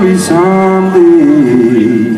glory someday.